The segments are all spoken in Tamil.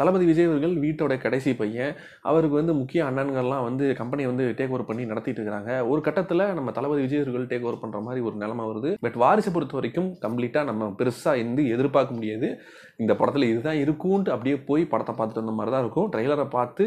தளபதி விஜய் அவர்கள் வீட்டோட கடைசி பையன். அவருக்கு வந்து முக்கிய அண்ணன்கள்லாம் வந்து கம்பெனியை வந்து டேக் ஓவர் பண்ணி நடத்திட்டு இருக்காங்க. ஒரு கட்டத்தில் நம்ம தளபதி விஜய் அவர்கள் டேக் ஓவர் பண்ணுற மாதிரி ஒரு நிலமை வருது. பட் வாரிசை பொறுத்த வரைக்கும் கம்ப்ளீட்டாக நம்ம பெருசாக எந்த எதிர்பார்க்க முடியாது. இந்த படத்தில் இதுதான் இருக்கும்ன்ட்டு அப்படியே போய் படத்தை பார்த்துட்டு வந்த மாதிரி தான் இருக்கும். ட்ரெய்லரை பார்த்து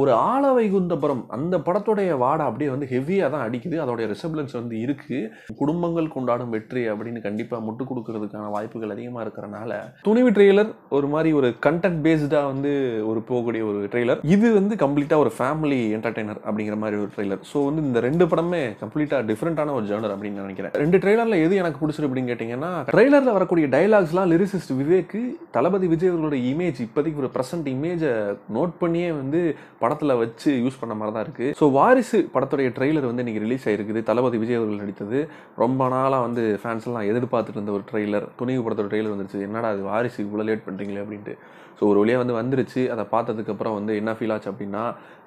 ஒரு ஆள வைகுந்தபுரம் அந்த படத்துடைய வாடை அப்படியே வந்து ஹெவியாக தான் அடிக்குது. அதோடைய ரிசம்பிளன்ஸ் வந்து இருக்குது குடும்பங்கள் கொண்டாடும் வெற்றி அப்படின்னு கண்டிப்பாக முட்டு கொடுக்கறதுக்கான வாய்ப்புகள் அதிகமாக இருக்கிறனால துணிவு ட்ரெய்லர் ஒரு மாதிரி ஒரு கண்டென்ட் பேஸ்டாக வந்து ஒரு போகக்கூடிய ஒரு ட்ரெய்லர் இது வந்து கம்ப்ளீட்டாக ஒரு ஃபேமிலி என்டர்டைனர் அப்படிங்கிற மாதிரி ஒரு ட்ரெய்லர் ஸோ வந்து இந்த ரெண்டு படமே கம்ப்ளீட்டாக டிஃப்ரெண்ட்டான ஒரு ஜேர்னர் அப்படின்னு நினைக்கிறேன். ரெண்டு ட்ரெய்லரில் எது எனக்கு பிடிச்சிரு அப்படின்னு கேட்டிங்கன்னா ட்ரெய்லரில் வரக்கூடிய டைலாக்ஸ்லாம் லிரிசிஸ்ட் விவேக்கு தளபதி விஜய் அவர்களோட இமேஜ் இப்போதைக்கு ஒரு ப்ரெசன்ட் இமேஜை நோட் பண்ணியே வந்து படத்தில் வச்சு யூஸ் பண்ண மாதிரி தான் இருக்குது ஸோ வாரிசு படத்துடைய ட்ரெய்லர் வந்து இன்றைக்கி ரிலீஸ் ஆயிருக்குது. தளபதி விஜய் அவர்கள் நடித்தது. ரொம்ப நாளாக வந்து ஃபேன்ஸ்லாம் எதிர்பார்த்துட்டு இருந்த ஒரு ட்ரெய்லர் துணிவு படத்தோட ட்ரெய்லர் வந்துருச்சு. என்னடா அது வாரிசு இவ்வளோ லேட் பண்ணுறீங்களே அப்படின்ட்டு. ஸோ ஒரு வழியாக வந்து வந்துருச்சு. அதை பார்த்ததுக்கப்புறம் வந்து என்ன ஃபீல் ஆச்சு அப்படின்னா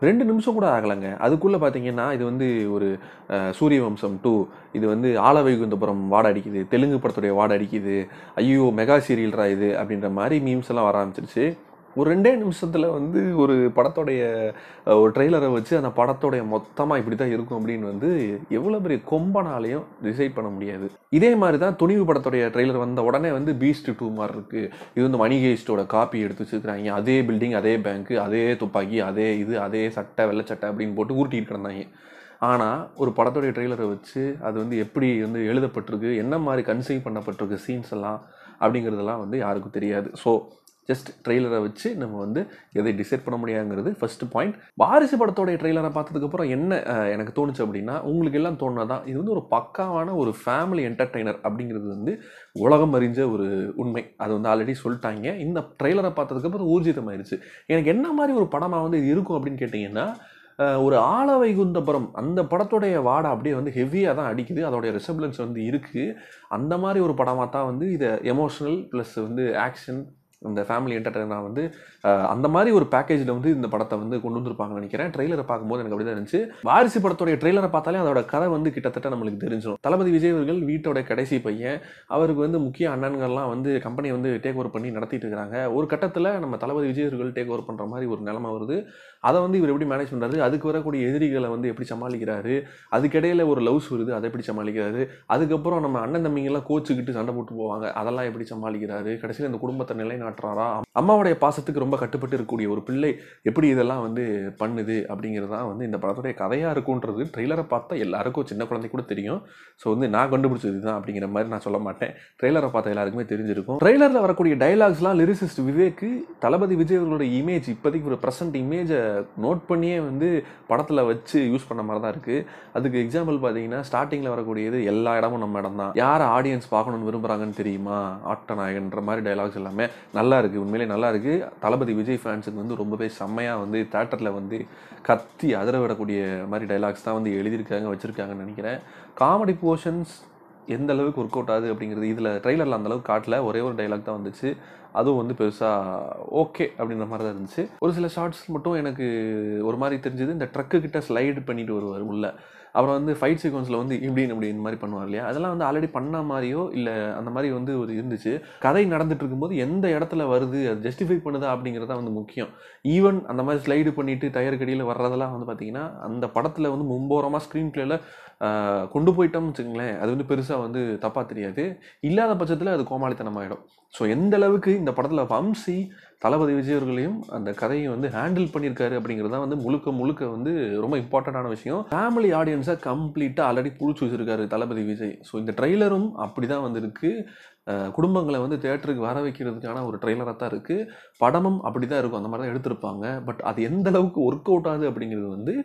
ரெண்டு நிமிஷம் கூட ஆகலைங்க. அதுக்குள்ளே பார்த்தீங்கன்னா இது வந்து ஒரு சூரிய வம்சம் டூ இது வந்து ஆலவைகுந்தபுரம் வாட அடிக்குது. தெலுங்கு படத்துடைய வாட அடிக்குது. ஐயோ மெகா சீரியல்ரா இது அப்படின்ற மாதிரி மீம்ஸ் எல்லாம் வர ஆரம்பிச்சிருச்சு. ஒரு ரெண்டே நிமிஷத்தில் வந்து ஒரு படத்தோடைய ஒரு ட்ரெய்லரை வச்சு அந்த படத்தோடைய மொத்தமாக இப்படி தான் இருக்கும் அப்படின்னு வந்து எவ்வளோ பெரிய கொம்பனாலையும் டிசைட் பண்ண முடியாது. இதே மாதிரி தான் துணிவு படத்தோடைய ட்ரெய்லர் வந்த உடனே வந்து பீஸ்ட் டூ மாதிரி இருக்குது இது வந்து மணிகேஸ்டோட காப்பி எடுத்து வச்சுருக்கிறாங்க. அதே பில்டிங் அதே பேங்க்கு அதே துப்பாக்கி அதே இது அதே சட்டை வெள்ளச்சட்டை அப்படின்னு போட்டு ஊட்டிட்டு கிடந்தாங்க. ஆனால் ஒரு படத்தோடைய ட்ரெய்லரை வச்சு அது வந்து எப்படி வந்து எழுதப்பட்டிருக்கு என்ன மாதிரி கன்சீவ் பண்ணப்பட்டிருக்கு சீன்ஸ் எல்லாம் அப்படிங்கிறதெல்லாம் வந்து யாருக்கும் தெரியாது. ஸோ ஜஸ்ட் ட்ரெய்லரை வச்சு நம்ம வந்து எதை டிசைட் பண்ண முடியாதுங்கிறது ஃபர்ஸ்ட் பாயிண்ட் வாரிசு படத்தோடைய ட்ரெய்லரை பார்த்ததுக்கப்புறம் என்ன எனக்கு தோணுச்சு அப்படின்னா உங்களுக்கு எல்லாம் தோணுனதான் இது வந்து ஒரு பக்காவான ஒரு ஃபேமிலி என்டர்டெய்னர் அப்படிங்கிறது வந்து உலகம் அறிஞ்ச ஒரு உண்மை. அது வந்து ஆல்ரெடி சொல்லிட்டாங்க. இந்த ட்ரெய்லரை பார்த்ததுக்கப்புறம் ஊர்ஜிதமாயிருச்சு எனக்கு என்ன மாதிரி ஒரு படமாக வந்து இது இருக்கும் அப்படின்னு கேட்டிங்கன்னா ஒரு ஆல வைகுந்தபுரம் அந்த படத்துடைய வாடை அப்படியே வந்து ஹெவியாக தான் அடிக்குது. அதோடைய ரிசம்பிளன்ஸ் வந்து இருக்குது அந்த மாதிரி ஒரு படமாக தான் வந்து இதை எமோஷனல் ப்ளஸ் வந்து ஆக்ஷன் இந்த ஃபேமிலி என்டர்டைனர் வந்து அந்த மாதிரி ஒரு பேக்கேஜில் வந்து இந்த படத்தை வந்து கொண்டு வந்திருப்பாங்கன்னு நினைக்கிறேன். ட்ரெய்லரை பார்க்கும்போது எனக்கு அப்படி தான் இருந்துச்சு. வாரிசு படத்துடைய ட்ரெய்லரை பார்த்தாலே அதோட கதை வந்து கிட்டத்தட்ட நம்மளுக்கு தெரிஞ்சிடும் தளபதி விஜய் அவர்கள் வீட்டோட கடைசி பையன். அவருக்கு வந்து முக்கிய அண்ணன்கள்லாம் வந்து கம்பெனியை வந்து டேக் ஓவர் பண்ணி நடத்திட்டு இருக்கிறாங்க. ஒரு கட்டத்தில் நம்ம தளபதி விஜய் அவர்கள் டேக் ஓவர் பண்ணுற மாதிரி ஒரு நிலமை வருது. அதை வந்து இவர் எப்படி மேனேஜ் பண்ணுறாரு அதுக்கு வரக்கூடிய எதிரிகளை வந்து எப்படி சமாளிக்கிறாரு? அதுக்கிடையில் ஒரு லவ்ஸ் வருது. அதை எப்படி சமாளிக்கிறாரு? அதுக்கப்புறம் நம்ம அண்ணன் தம்பிங்கெல்லாம் கோச்சுக்கிட்டு சண்டை போட்டு போவாங்க. அதெல்லாம் எப்படி சமாளிக்கிறாரு? கடைசியில் இந்த குடும்பத்தை காட்டுறாரா? அம்மாவுடைய பாசத்துக்கு ரொம்ப கட்டுப்பட்டு இருக்கக்கூடிய ஒரு பிள்ளை எப்படி இதெல்லாம் வந்து பண்ணுது அப்படிங்கிறது தான் வந்து இந்த படத்துடைய கதையாக இருக்குன்றது ட்ரெய்லரை பார்த்தா எல்லாருக்கும் சின்ன குழந்தை கூட தெரியும். ஸோ வந்து நான் கண்டுபிடிச்சது இதுதான் அப்படிங்கிற மாதிரி நான் சொல்ல மாட்டேன். ட்ரெய்லரை பார்த்த எல்லாருக்குமே தெரிஞ்சிருக்கும். ட்ரெய்லரில் வரக்கூடிய டைலாக்ஸ்லாம் லிரிசிஸ்ட் விவேக்கு தளபதி விஜய் அவர்களோட இமேஜ் இப்போதைக்கு ஒரு ப்ரெசன்ட் இமேஜை நோட் பண்ணியே வந்து படத்தில் வச்சு யூஸ் பண்ண மாதிரி தான் இருக்குது அதுக்கு எக்ஸாம்பிள் பார்த்தீங்கன்னா ஸ்டார்டிங்கில் வரக்கூடியது எல்லா இடமும் நம்ம இடம் தான். யார் ஆடியன்ஸ் பார்க்கணும்னு விரும்புகிறாங்கன்னு தெரியுமா? ஆட்டநாயகன்ற மாதிரி டைலாக்ஸ் எல்லாமே நல்லா இருக்குது உண்மையிலே நல்லா இருக்குது தளபதி விஜய் ஃபேன்ஸுக்கு வந்து ரொம்பவே செம்மையாக வந்து தேட்டரில் வந்து கத்தி அதிர விடக்கூடிய மாதிரி டைலாக்ஸ் தான் வந்து எழுதியிருக்காங்க வச்சுருக்காங்கன்னு நினைக்கிறேன். காமெடி போர்ஷன்ஸ் எந்த அளவுக்கு ஒர்க் அவுட் ஆகுது அப்படிங்கிறது இதில் ட்ரெய்லரில் அந்த அளவுக்கு காட்டல. ஒரே ஒரு டைலாக் தான் வந்துச்சு. அதுவும் வந்து பெருசாக ஓகே அப்படின்ற மாதிரி தான் இருந்துச்சு. ஒரு சில ஷார்ட்ஸ் மட்டும் எனக்கு ஒரு மாதிரி தெரிஞ்சது. இந்த ட்ரக்கு கிட்ட ஸ்லைடு பண்ணிட்டு வருவார் உள்ள. அப்புறம் வந்து ஃபைட் சீக்வன்ஸில் வந்து இப்படி இப்படி இந்த மாதிரி பண்ணுவார் இல்லையா? அதெல்லாம் வந்து ஆல்ரெடி பண்ண மாதிரியோ இல்லை அந்த மாதிரி வந்து ஒரு இருந்துச்சு. கதை நடந்துட்டு இருக்கும்போது எந்த இடத்துல வருது அது ஜஸ்டிஃபை பண்ணுதா அப்படிங்கிறது தான் வந்து முக்கியம். ஈவன் அந்த மாதிரி ஸ்லைடு பண்ணிட்டு டயர் கடியில் வர்றதெல்லாம் வந்து பார்த்தீங்கன்னா அந்த படத்தில் வந்து மும்போரமாக ஸ்க்ரீன் பிளேல கொண்டு போயிட்டோம்னு வச்சுங்களேன் அது வந்து பெருசாக வந்து தப்பாக தெரியாது. இல்லாத பட்சத்தில் அது கோமாளித்தனமாயிடும். ஸோ எந்த அளவுக்கு இந்த படத்தில் வம்சி தளபதி விஜய் அவர்களையும் அந்த கதையை வந்து ஹேண்டில் பண்ணியிருக்காரு அப்படிங்கிறது தான் வந்து முழுக்க முழுக்க வந்து ரொம்ப இம்பார்ட்டண்ட்டான விஷயம். ஃபேமிலி ஆடியன்ஸை கம்ப்ளீட்டாக ஆல்ரெடி புடிச்சு வச்சிருக்காரு தளபதி விஜய். ஸோ இந்த ட்ரெய்லரும் அப்படி தான் வந்திருக்கு குடும்பங்களை வந்து தேட்டருக்கு வர வைக்கிறதுக்கான ஒரு ட்ரெய்லராக தான் இருக்குது படமும் அப்படி தான் இருக்கும். அந்த மாதிரி தான் எடுத்திருப்பாங்க. பட் அது எந்த அளவுக்கு ஒர்க் அவுட் ஆகுது அப்படிங்கிறது வந்து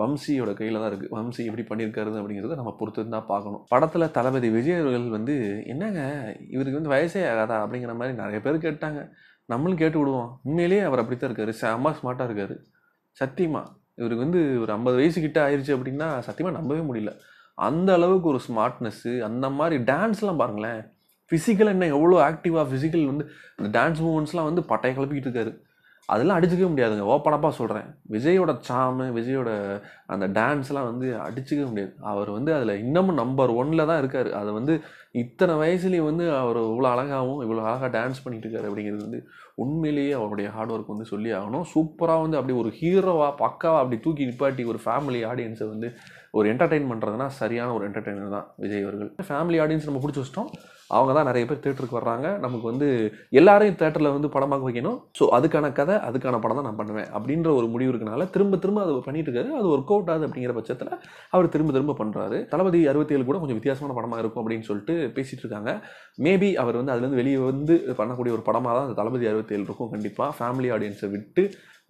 வம்சியோட கையில் தான் இருக்குது வம்சி எப்படி பண்ணியிருக்காரு அப்படிங்கிறத நம்ம பொறுத்து தான் பார்க்கணும். படத்தில் தளபதி விஜய் அவர்கள் வந்து என்னங்க இவருக்கு வந்து வயசே ஆகாதா அப்படிங்கிற மாதிரி நிறைய பேர் கேட்டாங்க. நம்மளும் கேட்டு விடுவோம். உண்மையிலேயே அவர் அப்படி தான் இருக்காரு. செம்ம ஸ்மார்ட்டாக இருக்காரு. சத்தியமா. இவருக்கு வந்து ஒரு ஐம்பது வயசு கிட்ட ஆயிடுச்சு அப்படின்னா சத்தியமாக நம்பவே முடியல. அந்த அளவுக்கு ஒரு ஸ்மார்ட்னஸ்ஸு அந்த மாதிரி டான்ஸ்லாம் பாருங்களேன். ஃபிசிக்கல் என்ன எவ்வளோ ஆக்டிவாக ஃபிசிக்கல் வந்து அந்த டான்ஸ் மூமெண்ட்ஸ்லாம் வந்து பட்டைய கிளப்பிக்கிட்டு இருக்காரு. அதெல்லாம் அடிச்சுக்கவே முடியாதுங்க. ஓப்பனப்பாக சொல்கிறேன் விஜயோட சாமு விஜயோட அந்த டான்ஸ்லாம் வந்து அடிச்சுக்கவே முடியாது. அவர் வந்து அதில் இன்னமும் நம்பர் ஒன்னில் தான் இருக்கார். அதை வந்து இத்தனை வயசுலேயும் வந்து அவர் இவ்வளோ அழகாகவும் இவ்வளோ அழகாக டான்ஸ் பண்ணிட்டு இருக்காரு அப்படிங்கிறது வந்து உண்மையிலேயே அவருடைய ஹார்ட் ஒர்க் வந்து சொல்லி ஆகணும். சூப்பராக வந்து அப்படி ஒரு ஹீரோவாக பக்காவாக அப்படி தூக்கி நிப்பாட்டி ஒரு ஃபேமிலி ஆடியன்ஸை வந்து ஒரு என்டர்டெயின் பண்ணுறதுனா சரியான ஒரு என்டர்டெயினர் தான் விஜய் அவர்கள். ஃபேமிலி ஆடியன்ஸ் நம்ம பிடிச்சி வச்சிட்டோம். அவங்க தான் நிறைய பேர் தேட்டருக்கு வர்றாங்க. நமக்கு வந்து எல்லாரையும் தேட்டரில் வந்து படமாக வைக்கணும். ஸோ அதுக்கான கதை அதுக்கான படம் தான் நான் பண்ணுவேன் அப்படின்ற ஒரு முடிவு இருக்கனால திரும்ப திரும்ப அதை பண்ணிட்டு இருக்காரு. அது ஒர்க் அவுட் ஆகுது அப்படிங்கிற பட்சத்தில் அவர் திரும்ப திரும்ப பண்ணுறாரு தளபதி அறுபத்தி ஏழு கூட கொஞ்சம் வித்தியாசமான படமாக இருக்கும் அப்படின்னு சொல்லிட்டு பேசிட்டு இருக்காங்க. மேபி அவர் வந்து அதுலேருந்து வெளியே வந்து பண்ணக்கூடிய ஒரு படமாக தான் அந்த தளபதி அறுபத்தி ஏழு இருக்கும். கண்டிப்பாக ஃபேமிலி ஆடியன்ஸை விட்டு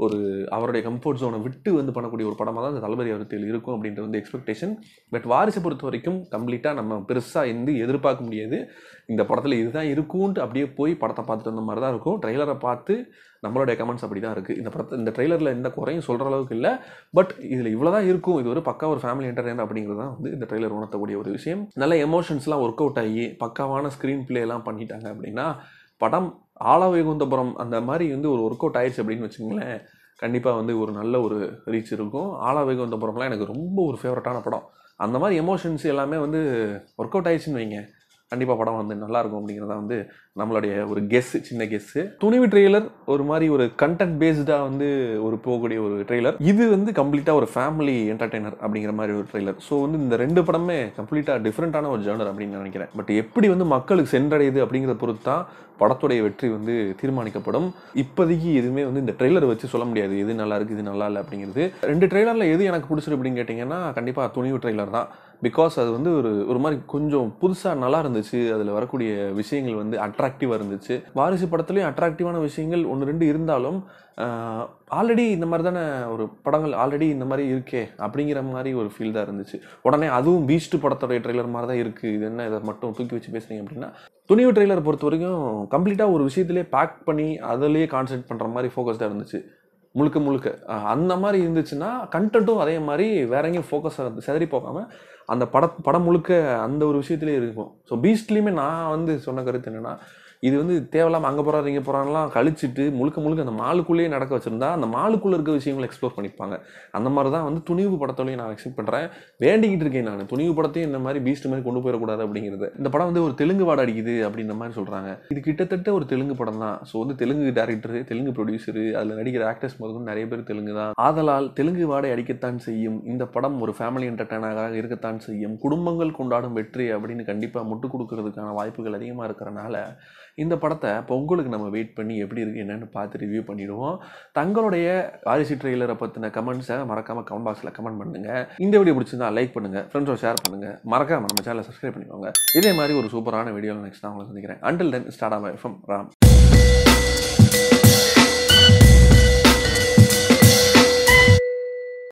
ஒரு அவருடைய கம்ஃபர்ட் ஜோனை விட்டு வந்து பண்ணக்கூடிய ஒரு படமாக தான் அந்த தளபதி அறுபத்தேழு இருக்கும் அப்படின்ற வந்து எக்ஸ்பெக்டேஷன் பட் வாரிசை பொறுத்த வரைக்கும் கம்ப்ளீட்டாக நம்ம பெருசாக எந்த எதிர்பார்க்க முடியாது. இந்த படத்தில் இதுதான் இருக்கும்ன்ட்டு அப்படியே போய் படத்தை பார்த்துட்டு வந்த மாதிரி தான் இருக்கும் ட்ரெய்லரை பார்த்து நம்மளுடைய கமெண்ட்ஸ் அப்படி தான் இருக்குது இந்த படத்தை இந்த ட்ரெய்லரில் எந்த குறையும் சொல்கிற அளவுக்கு இல்லை. பட் இதில் இவ்வளோ தான் இருக்கும். இது ஒரு பக்கா ஒரு ஃபேமிலி என்டர்டைனர் அப்படிங்கிறது தான் வந்து இந்த ட்ரெய்லர் உணர்த்தக்கூடிய ஒரு விஷயம். நல்ல எமோஷன்ஸ்லாம் ஒர்க் அவுட் ஆகி பக்காவான ஸ்க்ரீன் பிளேலாம் பண்ணிட்டாங்க அப்படின்னா படம் ஆலவைகுந்தபுரம் அந்த மாதிரி வந்து ஒரு ஒர்க் அவுட் ஆயிடுச்சு அப்படின்னு வச்சுங்களேன் கண்டிப்பாக வந்து ஒரு நல்ல ஒரு ரீச் இருக்கும். ஆலவைகுந்தபுரம்லாம் எனக்கு ரொம்ப ஒரு ஃபேவரட்டான படம். அந்த மாதிரி எமோஷன்ஸ் எல்லாமே வந்து ஒர்க் அவுட் ஆயிடுச்சுன்னு வைங்க. கண்டிப்பாக படம் வந்து நல்லா இருக்கும் அப்படிங்கிறத வந்து நம்மளுடைய ஒரு கெஸ்ஸு சின்ன கெஸ்ஸு துணிவு ட்ரெய்லர் ஒரு மாதிரி ஒரு கண்டென்ட் பேஸ்டாக வந்து ஒரு போகக்கூடிய ஒரு ட்ரெய்லர் இது வந்து கம்ப்ளீட்டாக ஒரு ஃபேமிலி என்டர்டைனர் அப்படிங்கிற மாதிரி ஒரு ட்ரெய்லர் ஸோ வந்து இந்த ரெண்டு படமே கம்ப்ளீட்டாக டிஃப்ரெண்ட்டான ஒரு ஜேர்னர் அப்படின்னு நினைக்கிறேன். பட் எப்படி வந்து மக்களுக்கு சென்றடையுது அப்படிங்கிறத பொறுத்து தான் படத்துடைய வெற்றி வந்து தீர்மானிக்கப்படும். இப்போதைக்கு எதுவுமே வந்து இந்த ட்ரெய்லர் வச்சு சொல்ல முடியாது. எது நல்லா இருக்குது இது நல்லா இல்லை அப்படிங்கிறது. ரெண்டு ட்ரெய்லரில் எது எனக்கு பிடிச்சிருக்கு அப்படின்னு கேட்டிங்கன்னா கண்டிப்பாக துணிவு ட்ரெய்லர் தான். பிகாஸ் அது வந்து ஒரு ஒரு மாதிரி கொஞ்சம் புதுசாக நல்லா இருந்துச்சு. அதில் வரக்கூடிய விஷயங்கள் வந்து அட்ராக்டிவாக இருந்துச்சு. வாரிசு படத்துலேயும் அட்ராக்டிவான விஷயங்கள் ஒன்று ரெண்டு இருந்தாலும் ஆல்ரெடி இந்த மாதிரி தானே ஒரு படங்கள் ஆல்ரெடி இந்த மாதிரி இருக்கே அப்படிங்கிற மாதிரி ஒரு ஃபீல் தான் இருந்துச்சு. உடனே அதுவும் பீஸ்ட் படத்துடைய ட்ரெய்லர் மாதிரி தான் இருக்குது இது என்ன இதை மட்டும் தூக்கி வச்சு பேசுறீங்க அப்படின்னா துணிவு ட்ரெய்லர் பொறுத்த வரைக்கும் கம்ப்ளீட்டாக ஒரு விஷயத்துலேயே பேக் பண்ணி அதிலேயே கான்சென்ட் பண்ணுற மாதிரி ஃபோக்கஸ்டாக இருந்துச்சு. முழுக்க முழுக்க. அந்த மாதிரி இருந்துச்சுன்னா கண்டென்ட்டும் அதே மாதிரி வேற எங்கேயும் ஃபோக்கஸ் செதறி போகாமல் அந்த பட படம் முழுக்க அந்த ஒரு விஷயத்துலேயே இருக்கும். ஸோ பீஸ்ட்லேயுமே நான் வந்து சொன்ன கருத்து என்னென்னா இது வந்து தேவையில்லாமல் அங்கே போகிறாரு இங்கே போகிறான்லாம் கழிச்சிட்டு முழுக்க முழுக்க அந்த மாலுக்குள்ளேயே நடக்க வச்சுருந்தா அந்த மாலுக்குள்ளே இருக்க விஷயங்களை எக்ஸ்ப்ளோர் பண்ணிப்பாங்க. அந்த மாதிரி தான் வந்து துணிவு படத்தோடையும் நான் எக்ஸ்பெக்ட் பண்ணுறேன் வேண்டிக்கிட்டு இருக்கேன் நான். துணிவு படத்தையும் இந்த மாதிரி பீஸ்ட் மாதிரி கொண்டு போயிடக்கூடாது அப்படிங்கிறது. இந்த படம் வந்து ஒரு தெலுங்கு வாட அடிக்குது அப்படின்ற மாதிரி சொல்கிறாங்க இது கிட்டத்தட்ட ஒரு தெலுங்கு படம் தான். ஸோ வந்து தெலுங்கு டேரக்டர் தெலுங்கு ப்ரொடியூசர் அதில் நடிக்கிற ஆக்டர்ஸ் முதல்ல நிறைய பேர் தெலுங்கு தான். ஆதலால் தெலுங்கு வாடை அடிக்கத்தான் செய்யும். இந்த படம் ஒரு ஃபேமிலி என்டர்டைனராக இருக்கத்தான் செய்யும். குடும்பங்கள் கொண்டாடும் வெற்றி அப்படின்னு கண்டிப்பாக முட்டு கொடுக்கறதுக்கான வாய்ப்புகள் அதிகமாக இருக்கிறனால இந்த படத்தை பொங்கலுக்கு நம்ம வெயிட் பண்ணி எப்படி இருக்குது என்னென்னு பார்த்து ரிவ்யூ பண்ணிவிடுவோம் தங்களுடைய வாரிசு ட்ரெய்லரை பற்றின கமெண்ட்ஸை மறக்காமல் கமெண்ட் பாக்ஸில் கமெண்ட் பண்ணுங்கள் இந்த வீடியோ பிடிச்சிருந்தா லைக் பண்ணுங்கள் ஃப்ரெண்ட்ஸோட ஷேர் பண்ணுங்கள் மறக்காமல் நம்ம சேனலை சப்ஸ்கிரைப் பண்ணிக்கோங்க. இதே மாதிரி ஒரு சூப்பரான வீடியோவில் நெக்ஸ்ட் நான் உங்களை சந்திக்கிறேன். அண்டில் தென் ஸ்டார்ட் ஆகும் எஃப்எம் ராம்